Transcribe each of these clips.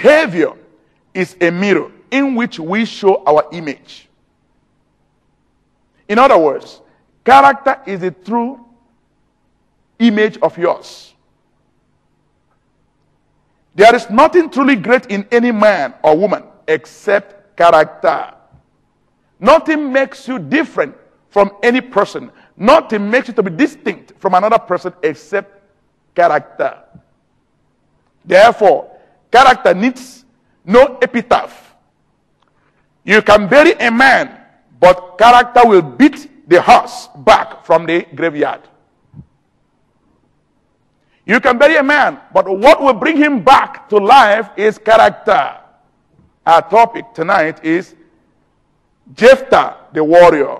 Behavior is a mirror in which we show our image. In other words, character is a true image of yours. There is nothing truly great in any man or woman except character. Nothing makes you different from any person. Nothing makes you to be distinct from another person except character. Therefore, character needs no epitaph. You can bury a man, but character will beat the horse back from the graveyard. You can bury a man, but what will bring him back to life is character. Our topic tonight is Jephthah the warrior.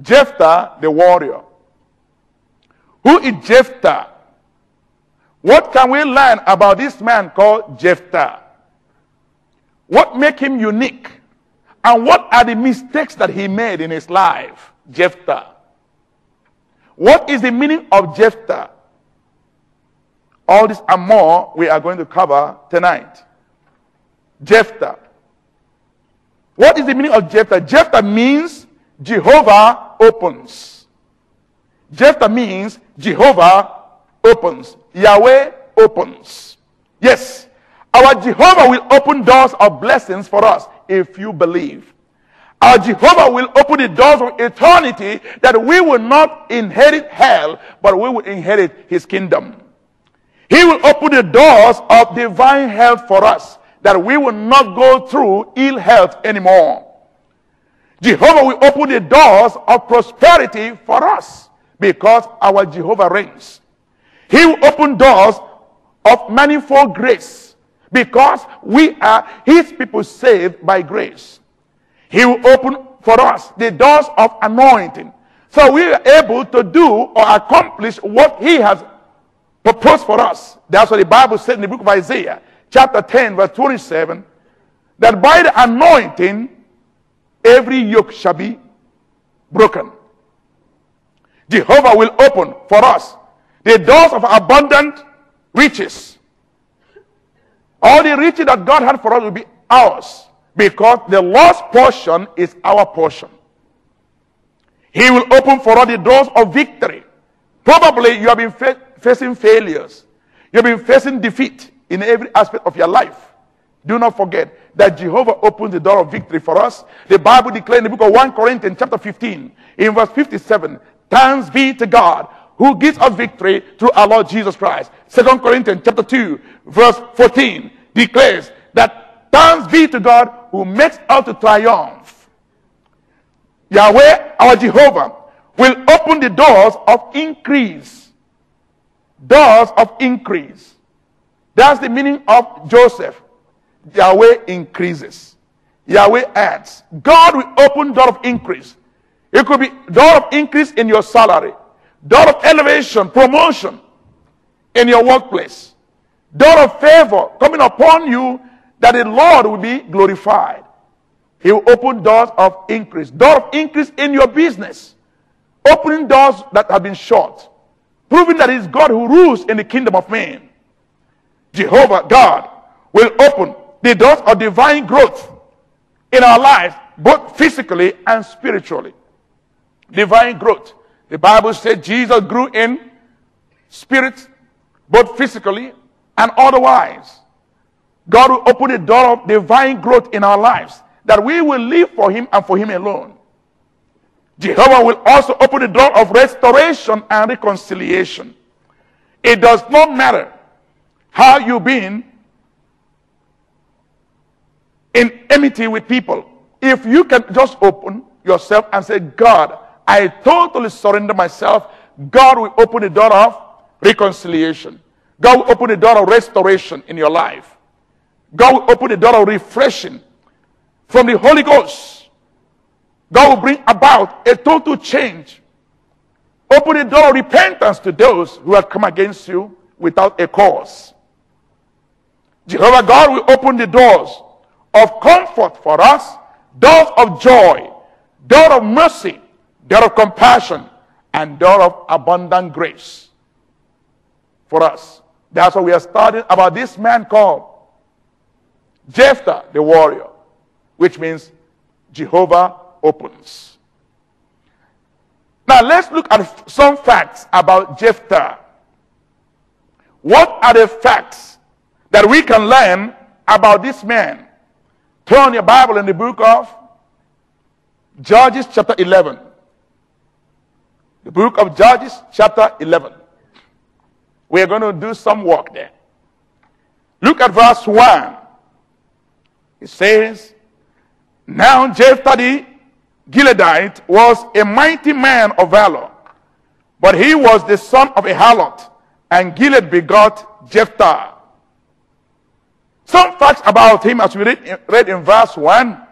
Jephthah the warrior. Who is Jephthah? What can we learn about this man called Jephthah? What make him unique? And what are the mistakes that he made in his life? Jephthah. What is the meaning of Jephthah? All this and more we are going to cover tonight. Jephthah. What is the meaning of Jephthah? Jephthah means Jehovah opens. Jephthah means Jehovah opens. Yahweh opens. Yes, our Jehovah will open doors of blessings for us if you believe. Our Jehovah will open the doors of eternity that we will not inherit hell, but we will inherit his kingdom. He will open the doors of divine health for us that we will not go through ill health anymore. Jehovah will open the doors of prosperity for us because our Jehovah reigns. He will open doors of manifold grace because we are his people saved by grace. He will open for us the doors of anointing. So we are able to do or accomplish what he has proposed for us. That's what the Bible said in the book of Isaiah, chapter 10, verse 27, that by the anointing, every yoke shall be broken. Jehovah will open for us the doors of abundant riches. All the riches that God had for us will be ours because the lost portion is our portion. He will open for us the doors of victory. Probably you have been fa- facing failures. You've been facing defeat in every aspect of your life. Do not forget that Jehovah opens the door of victory for us. The Bible declares in the book of 1 Corinthians chapter 15 in verse 57, thanks be to God who gives us victory through our Lord Jesus Christ. Second Corinthians chapter 2 verse 14 declares that thanks be to God who makes us to triumph. Yahweh, our Jehovah, will open the doors of increase. Doors of increase. That's the meaning of Joseph. Yahweh increases. Yahweh adds. God will open door of increase. It could be door of increase in your salary, door of elevation, promotion in your workplace, door of favor coming upon you that the Lord will be glorified. He will open doors of increase, door of increase in your business, opening doors that have been shut, proving that it's God who rules in the kingdom of man. Jehovah God will open the doors of divine growth in our lives, both physically and spiritually. Divine growth. The Bible said Jesus grew in spirit, both physically and otherwise. God will open the door of divine growth in our lives that we will live for Him and for Him alone. Jehovah will also open the door of restoration and reconciliation. It does not matter how you've been in enmity with people. If you can just open yourself and say, God, I totally surrender myself, God will open the door of reconciliation. God will open the door of restoration in your life. God will open the door of refreshing from the Holy Ghost. God will bring about a total change. Open the door of repentance to those who have come against you without a cause. Jehovah God will open the doors of comfort for us, doors of joy, door of mercy, door of compassion, and door of abundant grace for us. That's what we are studying about this man called Jephthah, the warrior, which means Jehovah opens. Now let's look at some facts about Jephthah. What are the facts that we can learn about this man? Turn your Bible in the book of Judges, chapter 11. The book of Judges, chapter 11. We're going to do some work there. Look at verse 1. It says, Now Jephthah the Gileadite was a mighty man of valor, but he was the son of a harlot, and Gilead begot Jephthah. Some facts about him as we read, read in verse 1.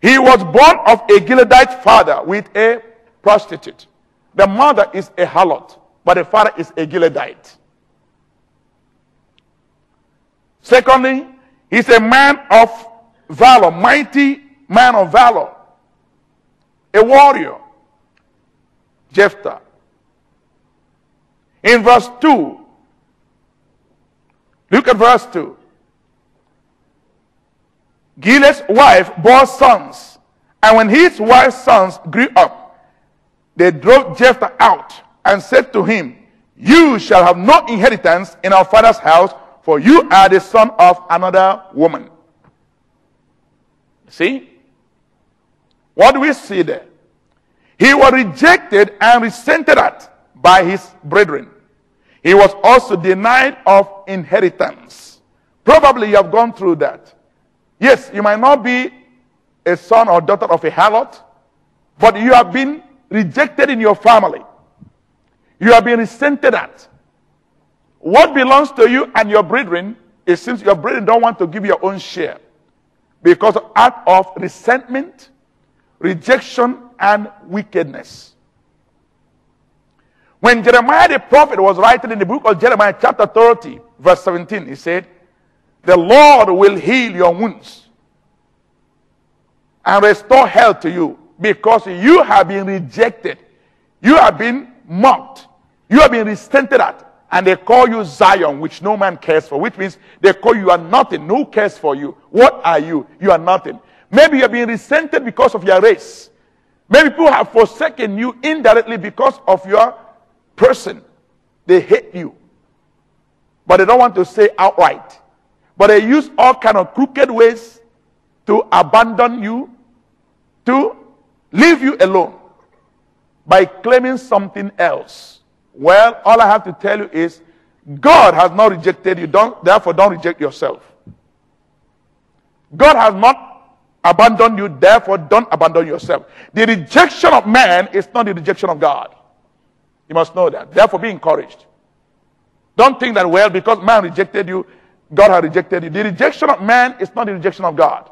He was born of a Gileadite father with a prostitute. The mother is a harlot, but the father is a Gileadite. Secondly, he's a man of valor, mighty man of valor, a warrior, Jephthah. In verse 2, look at verse 2. Gilead's wife bore sons, and when his wife's sons grew up, they drove Jephthah out and said to him, You shall have no inheritance in our father's house, for you are the son of another woman. See? What do we see there? He was rejected and resented at by his brethren. He was also denied of inheritance. Probably you have gone through that. Yes, you might not be a son or daughter of a harlot, but you have been rejected in your family. You have been resented at. What belongs to you and your brethren, it seems your brethren don't want to give your own share because of act of resentment, rejection, and wickedness. When Jeremiah the prophet was writing in the book of Jeremiah, chapter 30, verse 17, he said, The Lord will heal your wounds and restore health to you because you have been rejected. You have been mocked. You have been resented at. And they call you Zion, which no man cares for, which means they call you are nothing. No cares for you. What are you? You are nothing. Maybe you have been resented because of your race. Maybe people have forsaken you indirectly because of your person. They hate you. But they don't want to say outright. But they use all kind of crooked ways to abandon you, to leave you alone by claiming something else. Well, all I have to tell you is God has not rejected you. Don't, therefore, don't reject yourself. God has not abandoned you. Therefore, don't abandon yourself. The rejection of man is not the rejection of God. You must know that. Therefore, be encouraged. Don't think that, well, because man rejected you, God has rejected you. The rejection of man is not the rejection of God.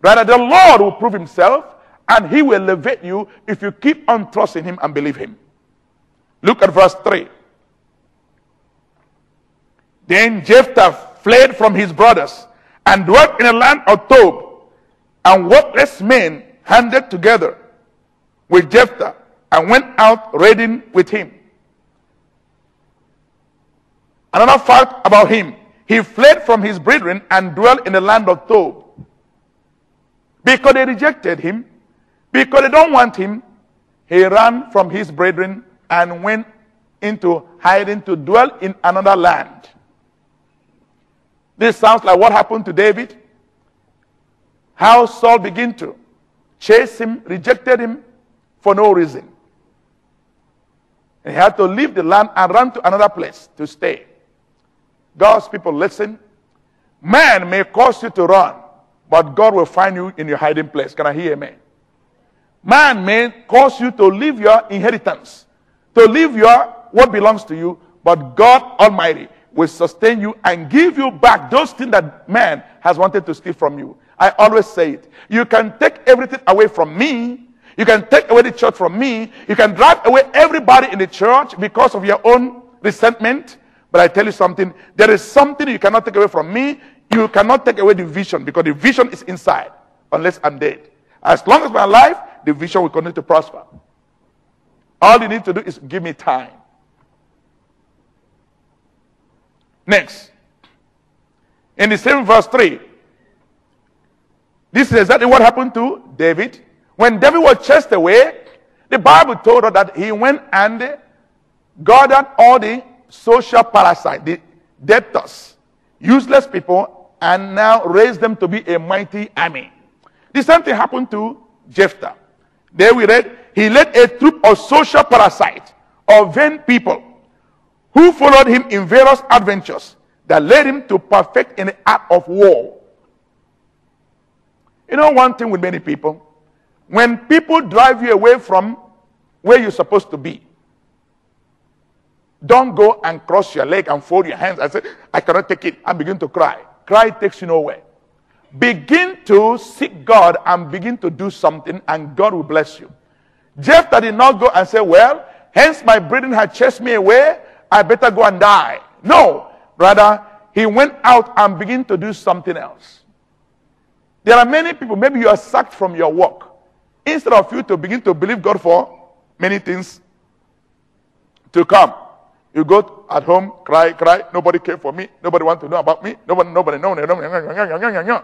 Rather, the Lord will prove himself and he will elevate you if you keep on trusting him and believe him. Look at verse 3. Then Jephthah fled from his brothers and dwelt in a land of Tob, and worthless men handed together with Jephthah and went out raiding with him. Another fact about him, he fled from his brethren and dwelt in the land of Tob. Because they rejected him, because they don't want him, he ran from his brethren and went into hiding to dwell in another land. This sounds like what happened to David. How Saul began to chase him, rejected him for no reason. And he had to leave the land and run to another place to stay. God's people, listen. Man may cause you to run, but God will find you in your hiding place. Can I hear amen? Man may cause you to leave your inheritance, to leave your what belongs to you, but God Almighty will sustain you and give you back those things that man has wanted to steal from you. I always say it. You can take everything away from me. You can take away the church from me. You can drive away everybody in the church because of your own resentment. But I tell you something, there is something you cannot take away from me. You cannot take away the vision because the vision is inside unless I'm dead. As long as I'm alive, the vision will continue to prosper. All you need to do is give me time. Next. In the same verse 3, this is exactly what happened to David. When David was chased away, the Bible told us that he went and gathered all the social parasites, the debtors, useless people, and now raised them to be a mighty army. The same thing happened to Jephthah. There we read, he led a troop of social parasites, of vain people, who followed him in various adventures that led him to perfect in the art of war. You know one thing with many people? When people drive you away from where you're supposed to be, don't go and cross your leg and fold your hands and say, I cannot take it, and begin to cry. Cry takes you nowhere. Begin to seek God and begin to do something, and God will bless you. Jephthah did not go and say, Well, hence my brethren had chased me away, I better go and die. No, rather, he went out and began to do something else. There are many people, maybe you are sacked from your work. Instead of you to begin to believe God for many things to come, you go at home, cry, cry. Nobody care for me. Nobody want to know about me. Nobody, nobody, no, no, no, no.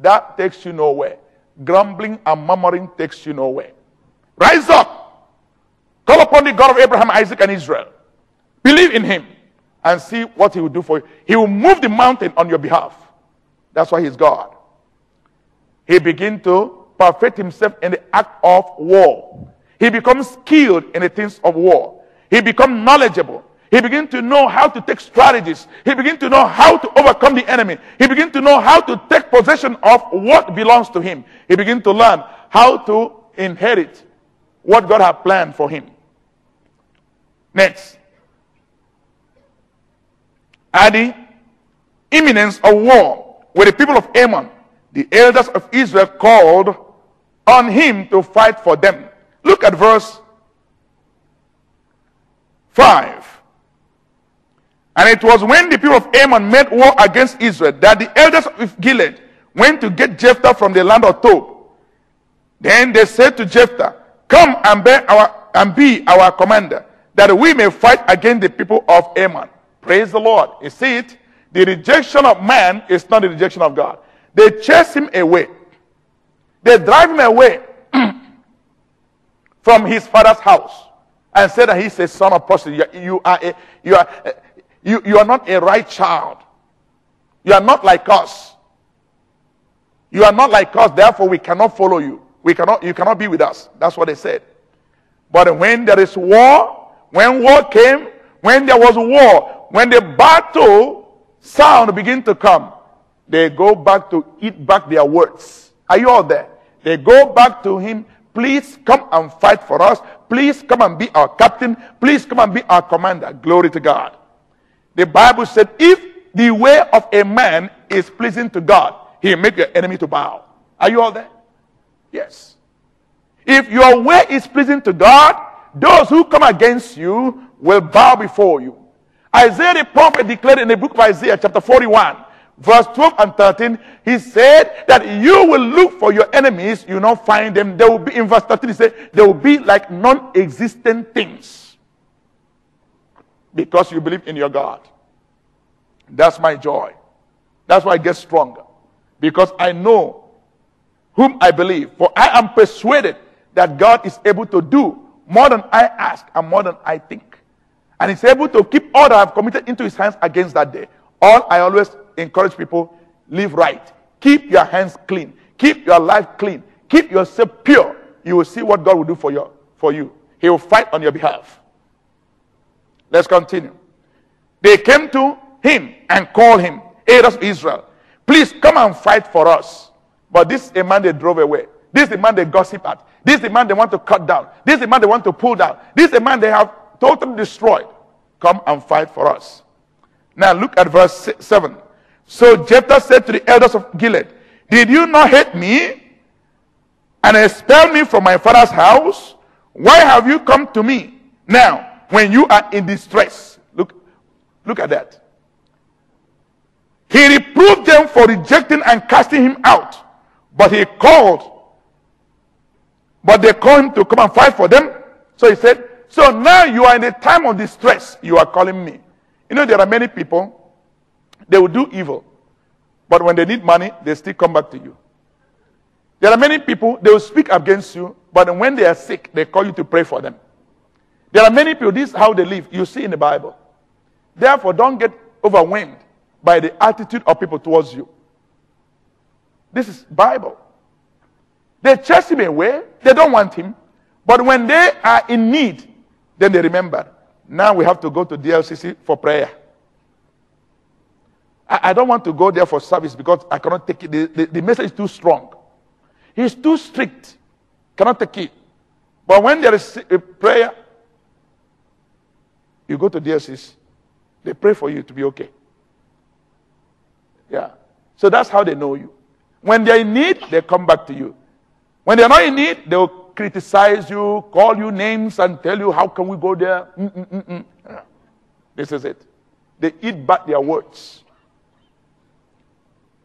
That takes you nowhere. Grumbling and murmuring takes you nowhere. Rise up. Call upon the God of Abraham, Isaac, and Israel. Believe in him and see what he will do for you. He will move the mountain on your behalf. That's why he's God. He begin to perfect himself in the act of war. He becomes skilled in the things of war. He becomes knowledgeable. He begins to know how to take strategies. He begins to know how to overcome the enemy. He begins to know how to take possession of what belongs to him. He begins to learn how to inherit what God has planned for him. Next. At the imminence of war with the people of Ammon, the elders of Israel called on him to fight for them. Look at verse 5. And it was when the people of Ammon made war against Israel that the elders of Gilead went to get Jephthah from the land of Tob. Then they said to Jephthah, Come and, our, and be our commander, that we may fight against the people of Ammon. Praise the Lord. You see it? The rejection of man is not the rejection of God. They chase him away. They drive him away from his father's house and say that he's a son of prostitute. You, are a, you are you, you are not a right child. You are not like us. You are not like us, therefore we cannot follow you. We cannot, you cannot be with us. That's what they said. But when there is war, when war came, when there was war, when the battle sound begin to come, they go back to eat back their words. Are you all there? They go back to him. Please come and fight for us. Please come and be our captain. Please come and be our commander. Glory to God. The Bible said, if the way of a man is pleasing to God, he'll make your enemy to bow. Are you all there? Yes. If your way is pleasing to God, those who come against you will bow before you. Isaiah the prophet declared in the book of Isaiah, chapter 41, verse 12 and 13, he said that you will look for your enemies, you will not find them. They will be, in verse 13, he said, they will be like non existent things because you believe in your God. That's my joy. That's why I get stronger. Because I know whom I believe. For I am persuaded that God is able to do more than I ask and more than I think. And He's able to keep all that I've committed into His hands against that day. All I always encourage people live right. Keep your hands clean. Keep your life clean. Keep yourself pure. You will see what God will do for, your, for you. He will fight on your behalf. Let's continue. They came to him and called him, Elders of Israel, please come and fight for us. But this is a man they drove away. This is the man they gossip at. This is the man they want to cut down. This is the man they want to pull down. This is the man they have totally destroyed. Come and fight for us. Now look at verse 7. So Jephthah said to the elders of Gilead, Did you not hate me and expel me from my father's house? Why have you come to me now when you are in distress. Look, look at that. He reproved them for rejecting and casting him out. But he called. But they called him to come and fight for them. So he said, So now you are in a time of distress. You are calling me. You know, there are many people they will do evil. But when they need money, they still come back to you. There are many people, they will speak against you, but when they are sick, they call you to pray for them. There are many people, this is how they live. You see in the Bible. Therefore, don't get overwhelmed by the attitude of people towards you. This is Bible. They chase him away. They don't want him. But when they are in need, then they remember. Now we have to go to DLCC for prayer. I, I don't want to go there for service because I cannot take it. The, the, the message is too strong. He's too strict. Cannot take it. But when there is a prayer, you go to DLCC. They pray for you to be okay. Yeah. So that's how they know you. When they're in need, they come back to you. When they're not in need, they'll criticize you, call you names, and tell you, how can we go there? Mm-mm-mm-mm. This is it. They eat back their words.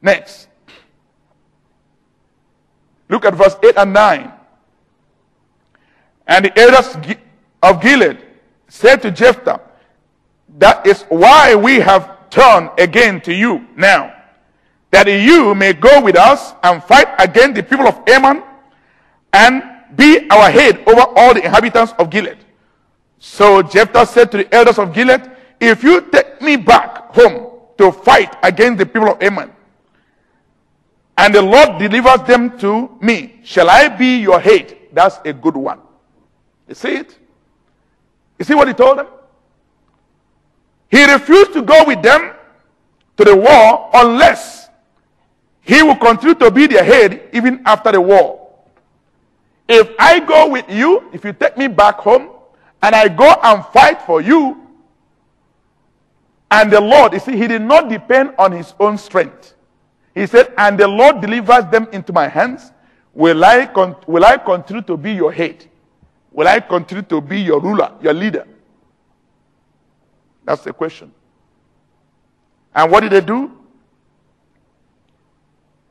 Next. Look at verse 8 and 9. And the elders of Gilead said to Jephthah, That is why we have turned again to you now, that you may go with us and fight against the people of Ammon and be our head over all the inhabitants of Gilead. So Jephthah said to the elders of Gilead, If you take me back home to fight against the people of Ammon, and the Lord delivers them to me, shall I be your head? That's a good one. You see it? You see what he told them? He refused to go with them to the war unless he will continue to be their head even after the war. If I go with you, if you take me back home, and I go and fight for you, and the Lord, you see, he did not depend on his own strength. He said, and the Lord delivers them into my hands. Will I, will I continue to be your head? Will I continue to be your ruler, your leader? That's the question. And what did they do?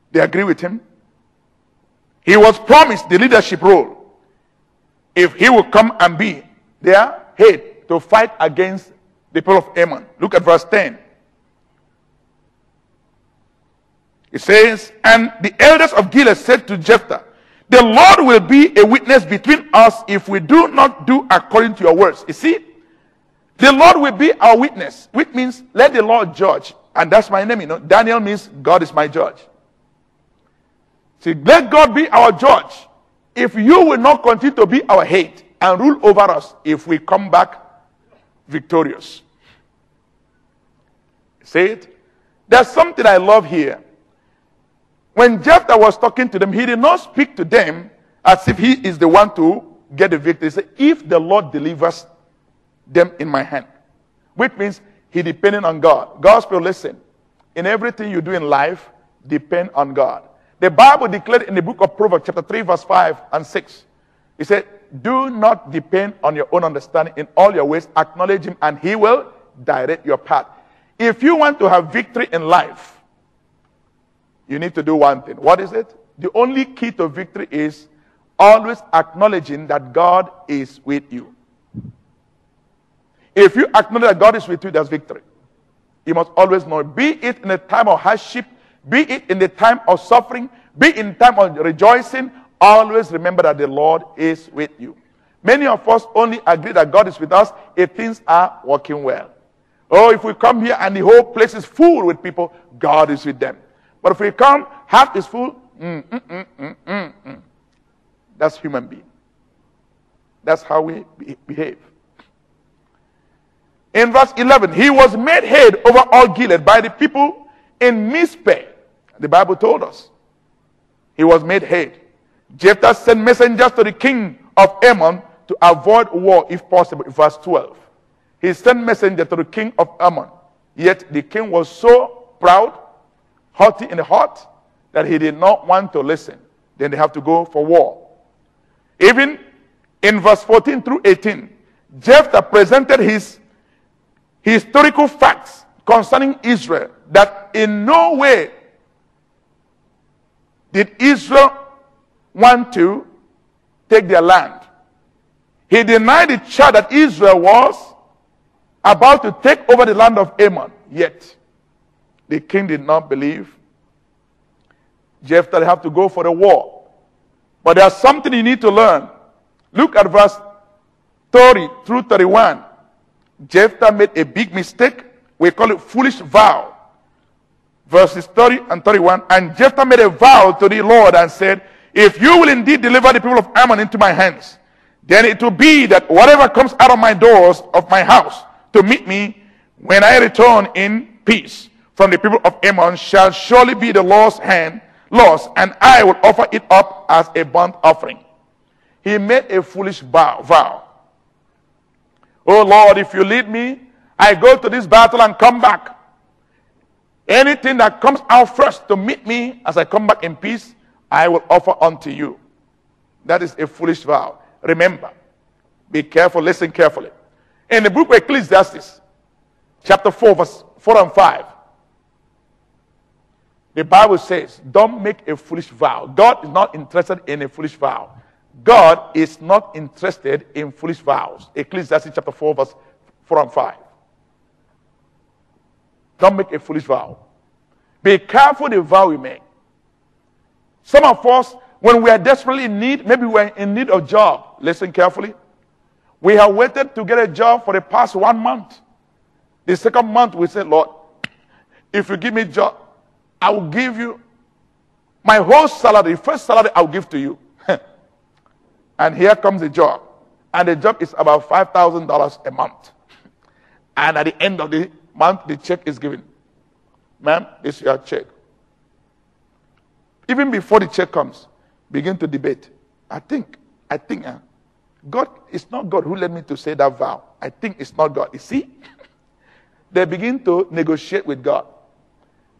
They agree with him. He was promised the leadership role if he would come and be their head to fight against the people of Ammon. Look at verse 10. It says, And the elders of Gilead said to Jephthah, The Lord will be a witness between us if we do not do according to your words. You see, the Lord will be our witness, which means let the Lord judge. And that's my name, you know. Daniel means God is my judge. See, let God be our judge. If you will not continue to be our head and rule over us, if we come back victorious. Say it. There's something I love here. When Jephthah was talking to them, he did not speak to them as if he is the one to get the victory. He said, if the Lord delivers them in my hand, which means he depended on God. Gospel, listen, in everything you do in life, depend on God. The Bible declared in the book of Proverbs, chapter 3, verse 5 and 6. He said, Do not depend on your own understanding. In all your ways, acknowledge him, and he will direct your path. If you want to have victory in life, you need to do one thing. What is it? The only key to victory is always acknowledging that God is with you. If you acknowledge that God is with you, there's victory. You must always know, be it in a time of hardship, be it in the time of suffering, be in time of rejoicing, always remember that the Lord is with you. Many of us only agree that God is with us if things are working well. Oh, if we come here and the whole place is full with people, God is with them. But if we come, half is full, mm, mm, mm, mm, mm that's human being. That's how we behave. In verse 11, he was made head over all Gilead by the people in Mizpeh. The Bible told us. He was made head. Jephthah sent messengers to the king of Ammon to avoid war if possible. Verse 12. He sent messenger to the king of Ammon. Yet the king was so proud, haughty in the heart, that he did not want to listen. Then they have to go for war. Even in verse 14 through 18, Jephthah presented his historical facts concerning Israel that in no way did Israel want to take their land. He denied the charge that Israel was about to take over the land of Ammon. Yet, The king did not believe. Jephthah have to go for the war. But there's something you need to learn. Look at verse 30 through 31. Jephthah made a big mistake. We call it foolish vow. Verses 30 and 31. And Jephthah made a vow to the Lord and said, If you will indeed deliver the people of Ammon into my hands, then it will be that whatever comes out of my doors of my house to meet me when I return in peace from the people of Ammon shall surely be the Lord's hand, lost, and I will offer it up as a burnt offering. He made a foolish vow. vow. Oh Lord, if you lead me, I go to this battle and come back. Anything that comes out first to meet me as I come back in peace, I will offer unto you. That is a foolish vow. Remember, be careful, listen carefully. In the book of Ecclesiastes, chapter 4, verse 4 and 5, the Bible says, Don't make a foolish vow. God is not interested in a foolish vow. God is not interested in foolish vows. Ecclesiastes chapter 4, verse 4 and 5. Don't make a foolish vow. Be careful the vow we make. Some of us, when we are desperately in need, maybe we're in need of job. Listen carefully. We have waited to get a job for the past one month. The second month, we say, Lord, if you give me job, I will give you my whole salary, the first salary I'll give to you. and here comes the job. And the job is about $5,000 a month. And at the end of the month, the check is given. Ma'am, this is your check. Even before the check comes, begin to debate. I think, I think, uh, God, it's not God who led me to say that vow. I think it's not God. You see? they begin to negotiate with God.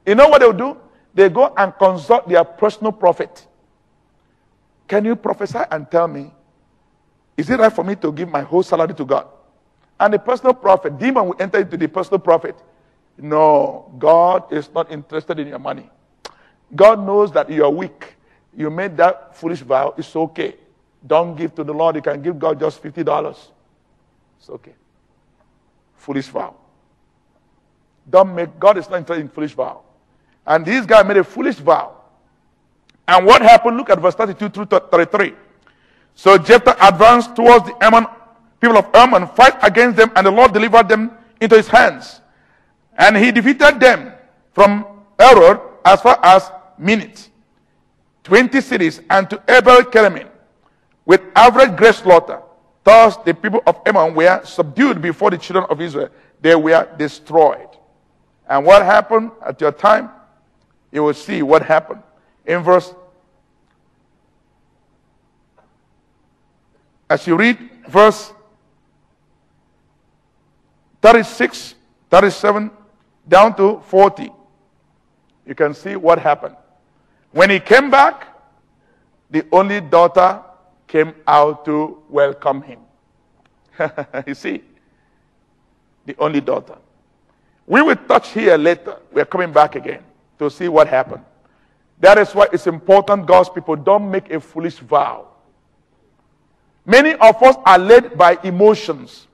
You know what they'll do? They go and consult their personal prophet. Can you prophesy and tell me, is it right for me to give my whole salary to God? And the personal prophet, demon will enter into the personal prophet. No, God is not interested in your money. God knows that you are weak. You made that foolish vow. It's okay. Don't give to the Lord. You can give God just $50. It's okay. Foolish vow. Don't make, God is not interested in foolish vow. And this guy made a foolish vow. And what happened? Look at verse 32 through 33. So Jephthah advanced towards the Ammon, people of Ammon, fight against them, and the Lord delivered them into his hands. And he defeated them from Aroer as far as Minnith, 20 cities, and to Abel Keramim, with average great slaughter. Thus the people of Ammon were subdued before the children of Israel. They were destroyed. And what happened at your time? You will see what happened. In verse, as you read verse 36, 37, down to 40, you can see what happened. When he came back, the only daughter came out to welcome him. you see, the only daughter. We will touch here later. We're coming back again to see what happened. That is why it's important, God's people, don't make a foolish vow. Many of us are led by emotions.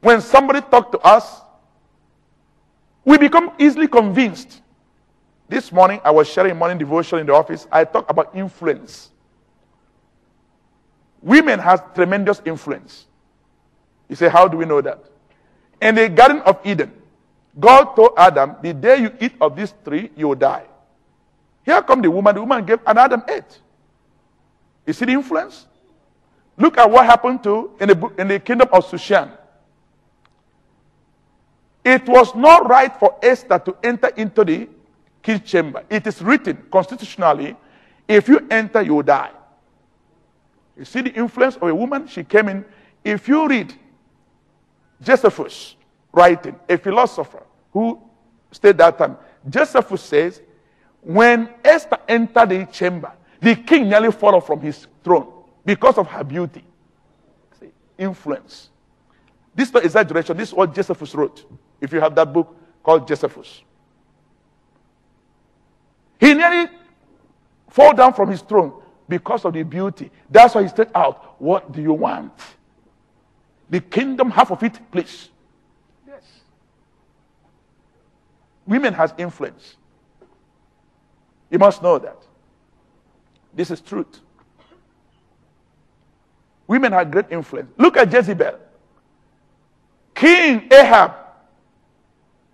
When somebody talks to us, we become easily convinced. This morning, I was sharing morning devotion in the office. I talked about influence. Women have tremendous influence. You say, how do we know that? In the Garden of Eden, God told Adam, the day you eat of this tree, you will die. Here come the woman. The woman gave, and Adam ate. You see the influence? Look at what happened to in the, in the kingdom of Sushan. It was not right for Esther to enter into the king's chamber. It is written constitutionally, if you enter, you will die. You see the influence of a woman? She came in. If you read Josephus writing, a philosopher who stayed that time, Josephus says when Esther entered the chamber, the king nearly fell from his throne because of her beauty. See, influence. This is not exaggeration. This is what Josephus wrote. If you have that book called Josephus. He nearly fell down from his throne because of the beauty. That's why he said out, What do you want? The kingdom, half of it, please. Yes. Women has influence. You must know that. This is truth. Women have great influence. Look at Jezebel. King Ahab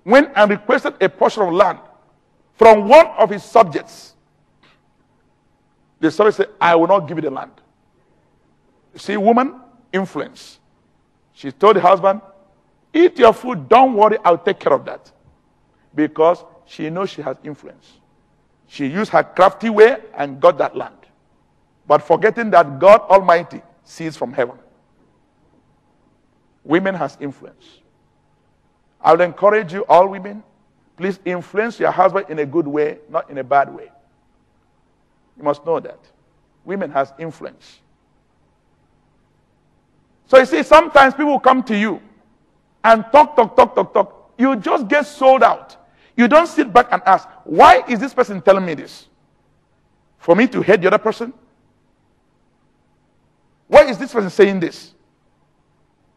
went and requested a portion of land from one of his subjects. The subject said, I will not give you the land. See, woman, influence. She told the husband, Eat your food, don't worry, I'll take care of that. Because she knows she has influence. She used her crafty way and got that land. But forgetting that God Almighty sees from heaven. Women has influence. I would encourage you, all women, please influence your husband in a good way, not in a bad way. You must know that. Women has influence. So you see, sometimes people come to you and talk, talk, talk, talk, talk. You just get sold out. You don't sit back and ask, why is this person telling me this? For me to hate the other person? Why is this person saying this?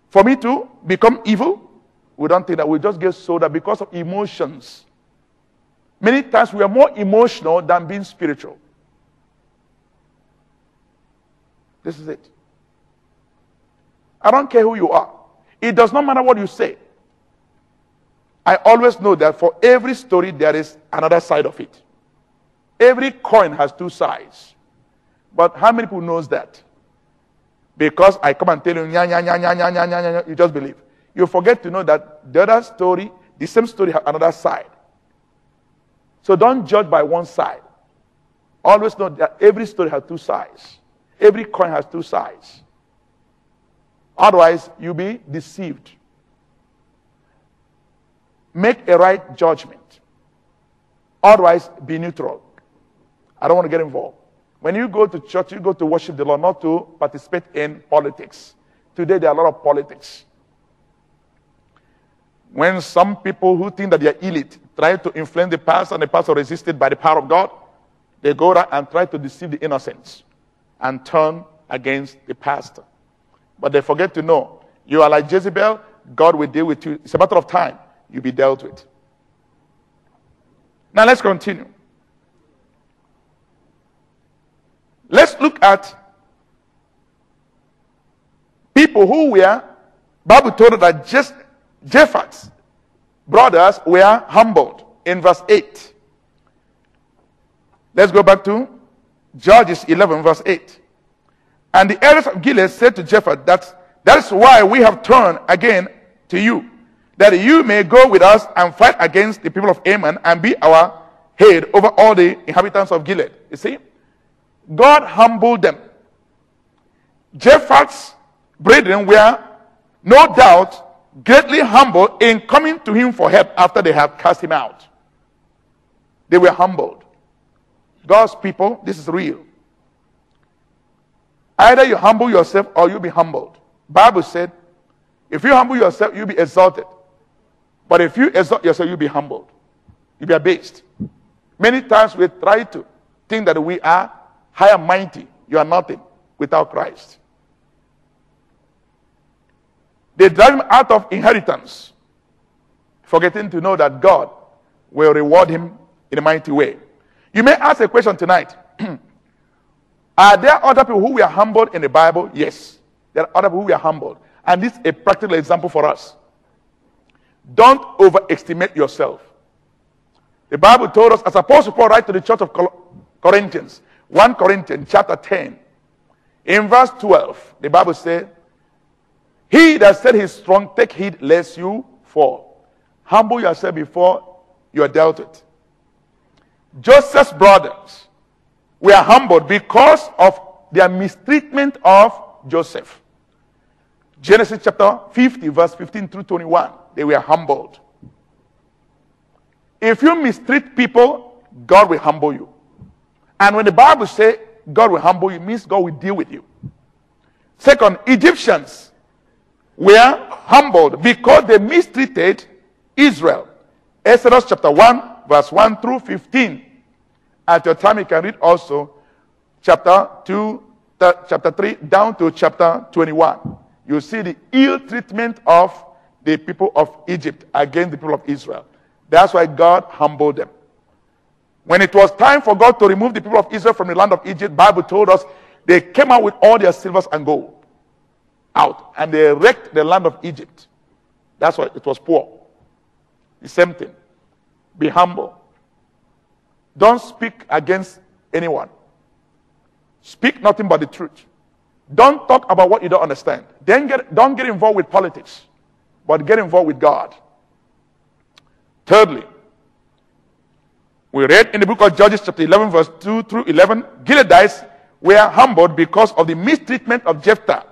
For me to become evil? We don't think that. We just get so that because of emotions. Many times we are more emotional than being spiritual. This is it. I don't care who you are. It does not matter what you say. I always know that for every story, there is another side of it. Every coin has two sides. But how many people knows that? Because I come and tell you, nya, nya, nya, nya, nya, nya, nya, nya, you just believe. You forget to know that the other story, the same story, has another side. So don't judge by one side. Always know that every story has two sides. Every coin has two sides. Otherwise, you'll be deceived. Make a right judgment. Otherwise, be neutral. I don't want to get involved. When you go to church, you go to worship the Lord, not to participate in politics. Today, there are a lot of politics. When some people who think that they are elite try to influence the pastor and the pastor resisted by the power of God, they go and try to deceive the innocents and turn against the pastor. But they forget to know you are like Jezebel, God will deal with you. It's a matter of time. You'll be dealt with. Now let's continue. Let's look at people who were, Bible told us that just Jephthah's brothers were humbled in verse 8. Let's go back to Judges 11, verse 8. And the elders of Gilead said to Jephthah, that, That's why we have turned again to you, that you may go with us and fight against the people of Ammon and be our head over all the inhabitants of Gilead. You see? God humbled them. Jephthah's brethren were no doubt greatly humbled in coming to him for help after they had cast him out. They were humbled. God's people, this is real. Either you humble yourself or you'll be humbled. Bible said, if you humble yourself, you'll be exalted. But if you exalt yourself, you'll be humbled. You'll be abased. Many times we try to think that we are high and mighty. You are nothing without Christ. They drive him out of inheritance, forgetting to know that God will reward him in a mighty way. You may ask a question tonight Are there other people who were humbled in the Bible? Yes. There are other people who were humbled. And this is a practical example for us. Don't overestimate yourself. The Bible told us, as Apostle Paul write to the church of Corinthians, 1 Corinthians chapter 10, in verse 12, the Bible says, He that said he's strong, take heed lest you fall. Humble yourself before you are dealt with. Joseph's brothers were humbled because of their mistreatment of Joseph. Genesis chapter 50, verse 15 through 21. They were humbled. If you mistreat people, God will humble you. And when the Bible says God will humble you, means God will deal with you. Second, Egyptians were humbled because they mistreated Israel. Exodus chapter 1, verse 1 through 15. At your time, you can read also chapter 2, th- chapter 3, down to chapter 21. You see the ill treatment of the people of Egypt against the people of Israel. That's why God humbled them. When it was time for God to remove the people of Israel from the land of Egypt, Bible told us they came out with all their silvers and gold out and they wrecked the land of Egypt. That's why it was poor. The same thing. Be humble. Don't speak against anyone. Speak nothing but the truth. Don't talk about what you don't understand. Then get, don't get involved with politics, but get involved with God. Thirdly, we read in the book of Judges, chapter 11, verse 2 through 11, Gileadites were humbled because of the mistreatment of Jephthah.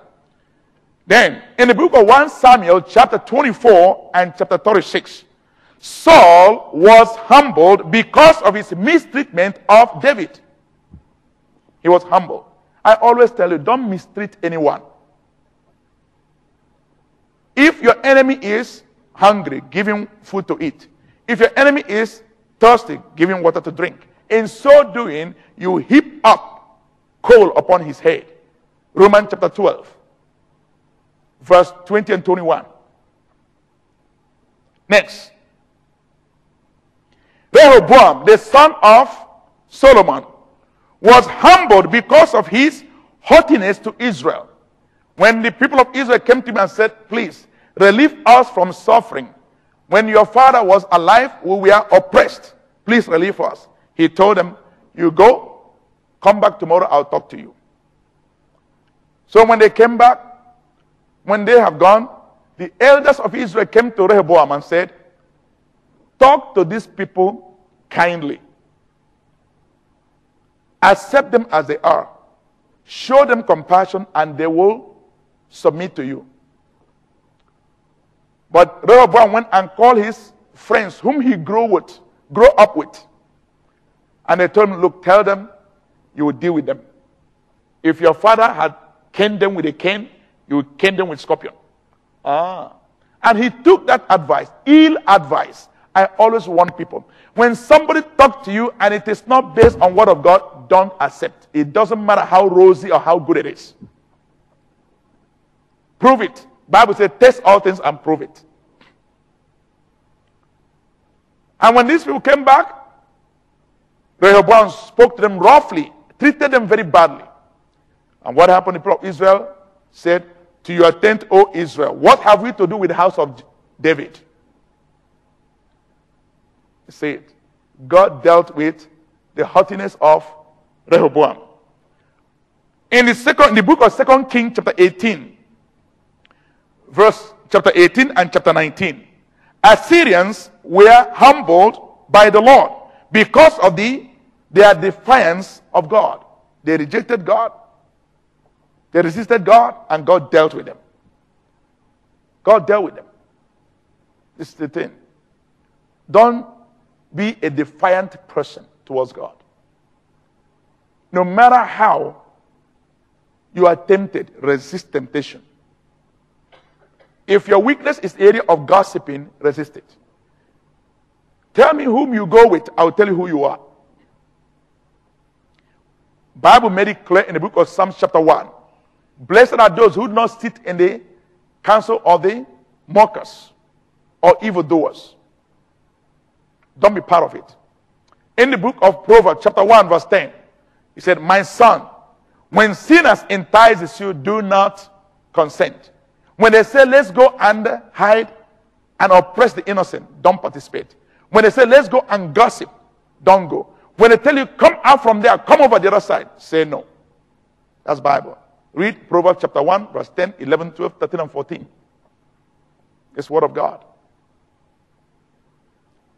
Then, in the book of 1 Samuel, chapter 24 and chapter 36, Saul was humbled because of his mistreatment of David. He was humble. I always tell you, don't mistreat anyone. If your enemy is hungry, give him food to eat. If your enemy is thirsty, give him water to drink. In so doing, you heap up coal upon his head. Romans chapter 12, verse 20 and 21. Next. Rehoboam, the son of Solomon, was humbled because of his haughtiness to Israel. When the people of Israel came to him and said, Please, relieve us from suffering. When your father was alive, we were oppressed. Please relieve us. He told them, You go, come back tomorrow, I'll talk to you. So when they came back, when they have gone, the elders of Israel came to Rehoboam and said, Talk to these people kindly. Accept them as they are. Show them compassion and they will submit to you. But Rehoboam went and called his friends whom he grew with, grew up with. And they told him, Look, tell them you will deal with them. If your father had caned them with a cane, you would cane them with scorpion. Ah. And he took that advice, ill advice. I always warn people. When somebody talks to you and it is not based on word of God, don't accept. It doesn't matter how rosy or how good it is. Prove it. Bible says, test all things and prove it. And when these people came back, Rehoboam spoke to them roughly, treated them very badly. And what happened? The people of Israel said, To your tent, O Israel, what have we to do with the house of David? He said, God dealt with the haughtiness of Rehoboam. In the second, in the book of Second King, chapter 18, verse chapter 18 and chapter 19, Assyrians were humbled by the Lord because of the their defiance of God. They rejected God. They resisted God, and God dealt with them. God dealt with them. This is the thing. Don't be a defiant person towards God. No matter how you are tempted, resist temptation. If your weakness is the area of gossiping, resist it. Tell me whom you go with, I'll tell you who you are. Bible made it clear in the book of Psalms chapter 1. Blessed are those who do not sit in the council of the mockers or evildoers. Don't be part of it. In the book of Proverbs, chapter 1, verse 10, he said, My son, when sinners entices you, do not consent. When they say, let's go and hide and oppress the innocent, don't participate. When they say, let's go and gossip, don't go. When they tell you, come out from there, come over the other side, say no. That's Bible. Read Proverbs chapter 1, verse 10, 11, 12, 13, and 14. It's word of God.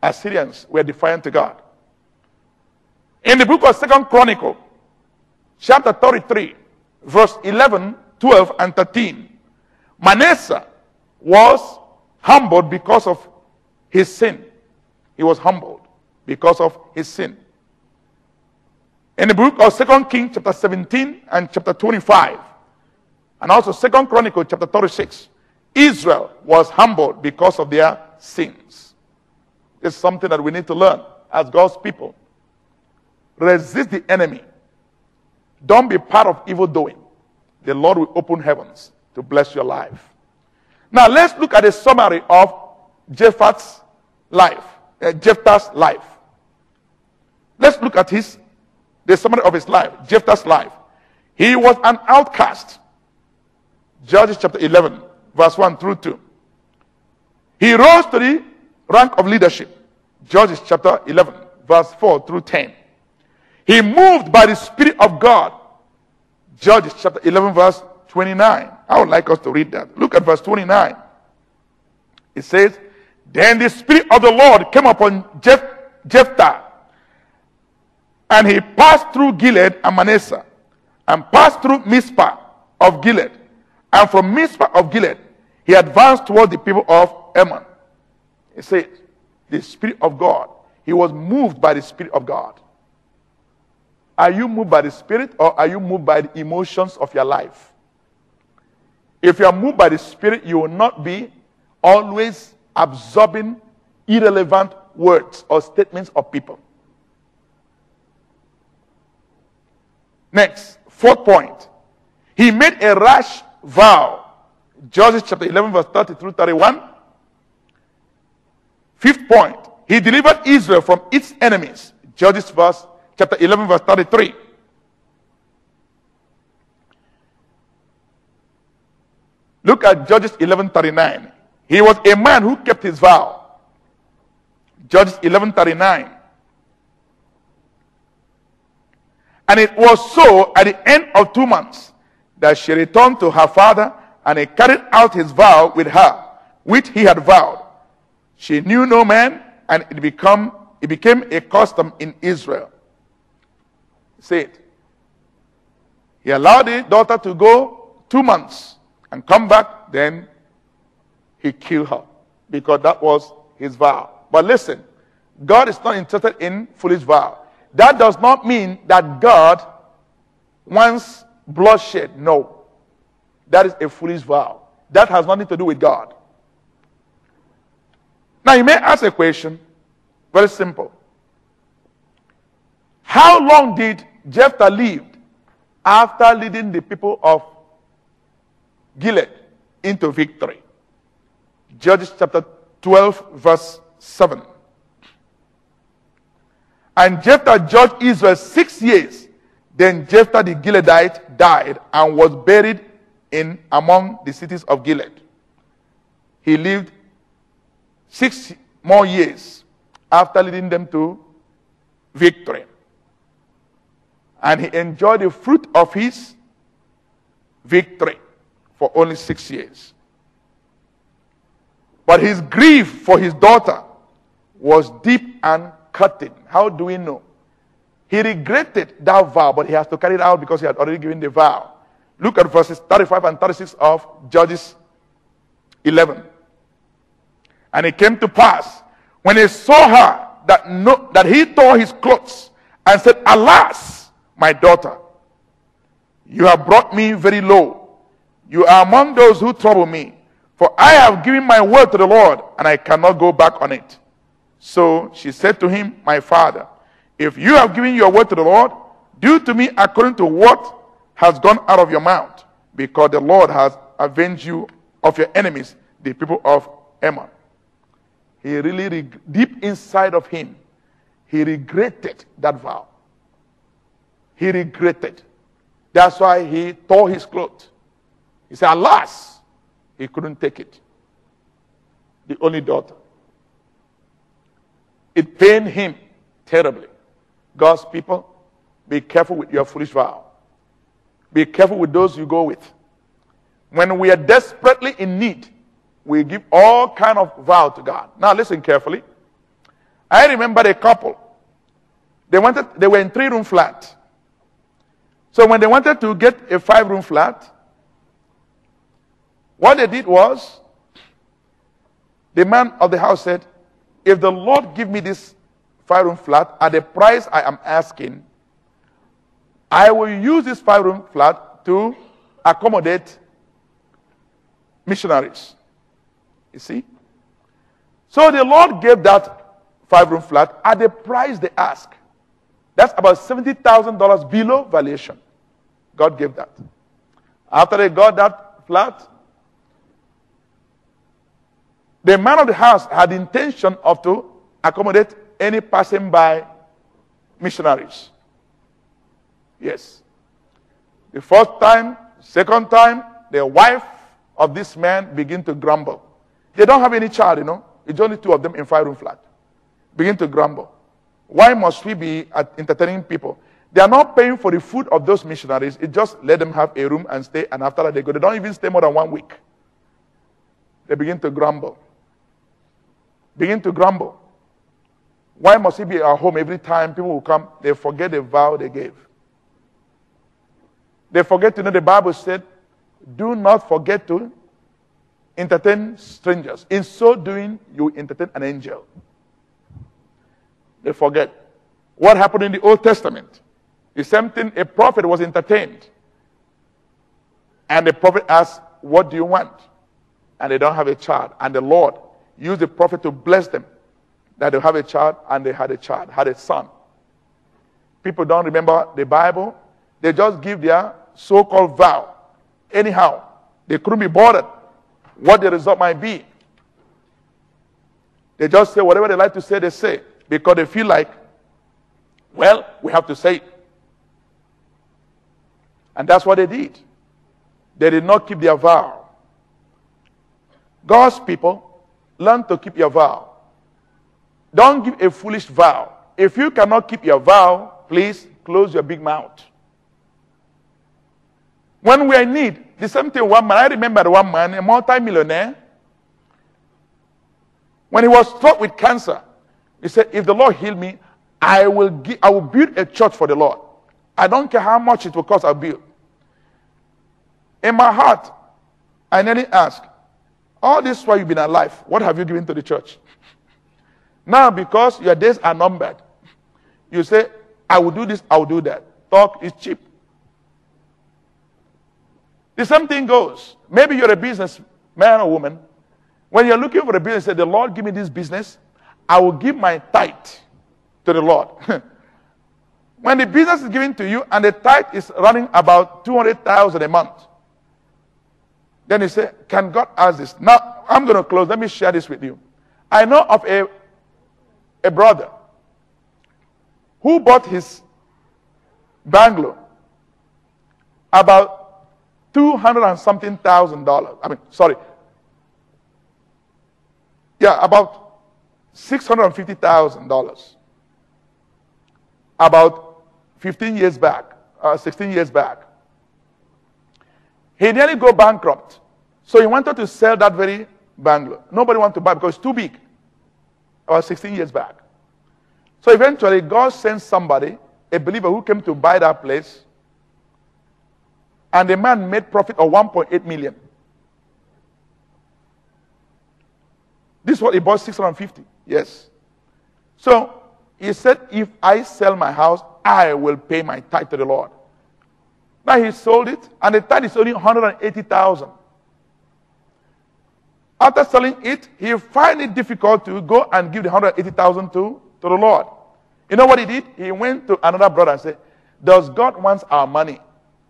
Assyrians were defiant to God. In the book of Second Chronicle, chapter 33, verse 11, 12, and 13, Manasseh was humbled because of his sin. He was humbled because of his sin. In the book of Second Kings, chapter 17 and chapter 25, and also Second Chronicle, chapter 36, Israel was humbled because of their sins. It's something that we need to learn as God's people. Resist the enemy. Don't be part of evil doing. The Lord will open heavens to bless your life. Now let's look at a summary of Jephthah's life. uh, Jephthah's life. Let's look at his the summary of his life, Jephthah's life. He was an outcast. Judges chapter 11, verse 1 through 2. He rose to the rank of leadership. Judges chapter 11, verse 4 through 10. He moved by the Spirit of God. Judges chapter 11, verse 29. I would like us to read that. Look at verse 29. It says, Then the Spirit of the Lord came upon Jeph- Jephthah, and he passed through Gilead and Manasseh, and passed through Mizpah of Gilead. And from Mizpah of Gilead, he advanced toward the people of Ammon. It says, The Spirit of God. He was moved by the Spirit of God. Are you moved by the Spirit or are you moved by the emotions of your life? If you are moved by the Spirit, you will not be always absorbing irrelevant words or statements of people. Next, fourth point. He made a rash vow. Judges chapter 11, verse 30 through 31. Fifth point. He delivered Israel from its enemies. Judges verse chapter 11, verse 33. Look at Judges 11:39. He was a man who kept his vow. Judges 11:39. And it was so at the end of two months that she returned to her father, and he carried out his vow with her, which he had vowed. She knew no man, and it become it became a custom in Israel. Say it. He allowed the daughter to go two months and come back, then he killed her because that was his vow. But listen, God is not interested in foolish vow. That does not mean that God wants bloodshed. No. That is a foolish vow. That has nothing to do with God. Now you may ask a question, very simple. How long did Jephthah live after leading the people of Gilead into victory? Judges chapter 12, verse 7. And Jephthah judged Israel six years. Then Jephthah the Gileadite died and was buried in among the cities of Gilead. He lived six more years after leading them to victory. And he enjoyed the fruit of his victory for only six years. But his grief for his daughter was deep and cutting. How do we know? He regretted that vow, but he has to carry it out because he had already given the vow. Look at verses 35 and 36 of Judges 11. And it came to pass when he saw her that, no, that he tore his clothes and said, Alas, my daughter, you have brought me very low. You are among those who trouble me. For I have given my word to the Lord, and I cannot go back on it. So she said to him, My father, if you have given your word to the Lord, do to me according to what has gone out of your mouth, because the Lord has avenged you of your enemies, the people of Ammon. He really, deep inside of him, he regretted that vow. He regretted. That's why he tore his clothes. He said, Alas, he couldn't take it. The only daughter. It pained him terribly. God's people, be careful with your foolish vow. Be careful with those you go with. When we are desperately in need, we give all kind of vow to God. Now listen carefully. I remember a couple. They wanted they were in three room flat. So when they wanted to get a five room flat, what they did was the man of the house said, if the Lord give me this five room flat at the price I am asking, I will use this five room flat to accommodate missionaries. You see? So the Lord gave that five room flat at the price they ask. That's about $70,000 below valuation. God gave that. After they got that flat, the man of the house had the intention of to accommodate any passing by missionaries. Yes. The first time, second time, the wife of this man begin to grumble. They don't have any child, you know. It's only two of them in five room flat. Begin to grumble. Why must we be entertaining people? They are not paying for the food of those missionaries. It just let them have a room and stay, and after that they go. They don't even stay more than one week. They begin to grumble. Begin to grumble. Why must he be at home every time people will come? They forget the vow they gave. They forget to know the Bible said, do not forget to entertain strangers. In so doing, you entertain an angel. They forget. What happened in the Old Testament? The same thing, a prophet was entertained. And the prophet asked, What do you want? And they don't have a child. And the Lord used the prophet to bless them that they have a child, and they had a child, had a son. People don't remember the Bible. They just give their so called vow. Anyhow, they couldn't be bothered what the result might be. They just say whatever they like to say, they say, because they feel like, well, we have to say it. And that's what they did. They did not keep their vow. God's people, learn to keep your vow. Don't give a foolish vow. If you cannot keep your vow, please close your big mouth. When we are in need, the same thing one man, I remember one man, a multi-millionaire, when he was struck with cancer, he said, if the Lord heal me, I will, give, I will build a church for the Lord. I don't care how much it will cost, I'll build. In my heart, I nearly ask, all this while you've been alive, what have you given to the church? now, because your days are numbered, you say, I will do this, I will do that. Talk is cheap. The same thing goes. Maybe you're a business man or woman. When you're looking for a business, say, The Lord, give me this business. I will give my tithe to the Lord. when the business is given to you and the tithe is running about 200,000 a month, then he said, Can God ask this? Now, I'm going to close. Let me share this with you. I know of a, a brother who bought his bungalow about 200 and something thousand dollars. I mean, sorry. Yeah, about $650,000. About 15 years back, uh, 16 years back. He nearly go bankrupt. So he wanted to sell that very bungalow. Nobody wanted to buy because it's too big. About 16 years back. So eventually, God sent somebody, a believer who came to buy that place and the man made profit of 1.8 million. This is what he bought 650. Yes. So he said, if I sell my house, I will pay my tithe to the Lord. Now he sold it, and the tithe is only 180,000. After selling it, he find it difficult to go and give the 180,000 to, to the Lord. You know what he did? He went to another brother and said, Does God want our money?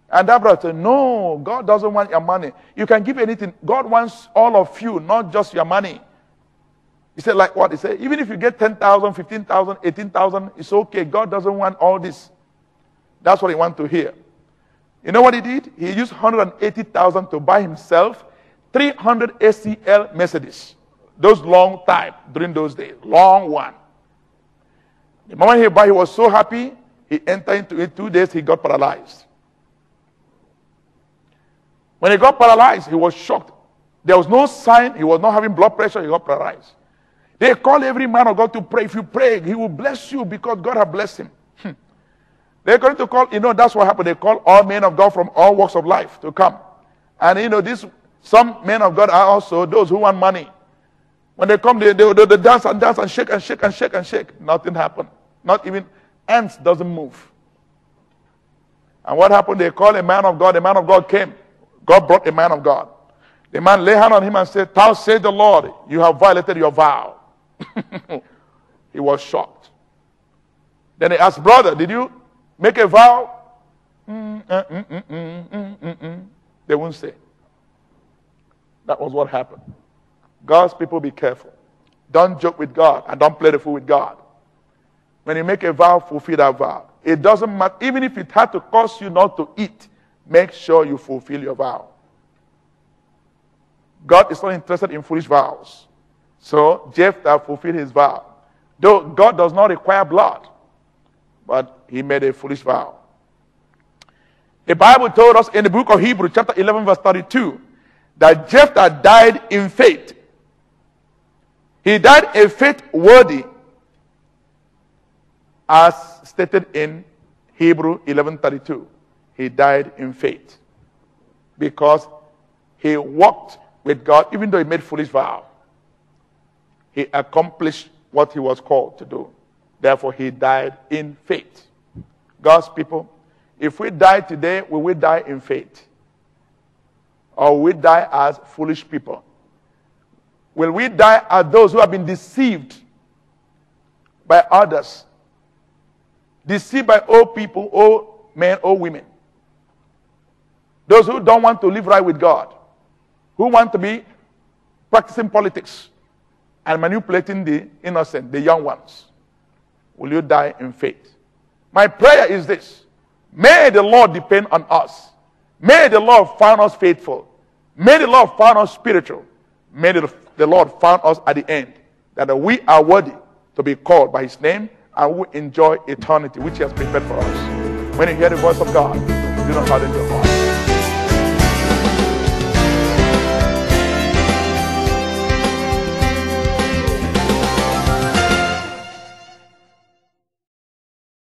And that brother said, No, God doesn't want your money. You can give anything. God wants all of you, not just your money. He said, like what? He said, even if you get 10,000, 15,000, 18,000, it's okay. God doesn't want all this. That's what he wants to hear. You know what he did? He used 180,000 to buy himself 300 SEL Mercedes. Those long time during those days. Long one. The moment he bought, he was so happy. He entered into it. Two days, he got paralyzed. When he got paralyzed, he was shocked. There was no sign. He was not having blood pressure. He got paralyzed. They call every man of God to pray. If you pray, he will bless you because God has blessed him. They're going to call, you know, that's what happened. They call all men of God from all walks of life to come. And, you know, this, some men of God are also those who want money. When they come, they, they, they, they dance and dance and shake and shake and shake and shake. Nothing happened. Not even ants doesn't move. And what happened? They called a man of God. The man of God came. God brought a man of God. The man lay hand on him and said, Thou say the Lord, you have violated your vow. he was shocked. Then he asked, Brother, did you make a vow? Mm, uh, mm, mm, they won't say. That was what happened. God's people be careful. Don't joke with God and don't play the fool with God. When you make a vow, fulfill that vow. It doesn't matter. Even if it had to cost you not to eat, make sure you fulfill your vow. God is not interested in foolish vows. So Jephthah fulfilled his vow. Though God does not require blood, but he made a foolish vow. The Bible told us in the book of Hebrews, chapter 11, verse 32, that Jephthah died in faith. He died a faith worthy, as stated in Hebrew 11:32. He died in faith because he walked with God, even though he made foolish vow. He accomplished what he was called to do. Therefore, he died in faith. God's people, if we die today, will we die in faith? Or will we die as foolish people? Will we die as those who have been deceived by others? Deceived by old people, old men, old women. Those who don't want to live right with God, who want to be practicing politics and manipulating the innocent, the young ones. Will you die in faith? My prayer is this May the Lord depend on us. May the Lord find us faithful. May the Lord find us spiritual. May the, the Lord find us at the end that we are worthy to be called by His name and we enjoy eternity which He has prepared for us. When you hear the voice of God, do not harden your heart.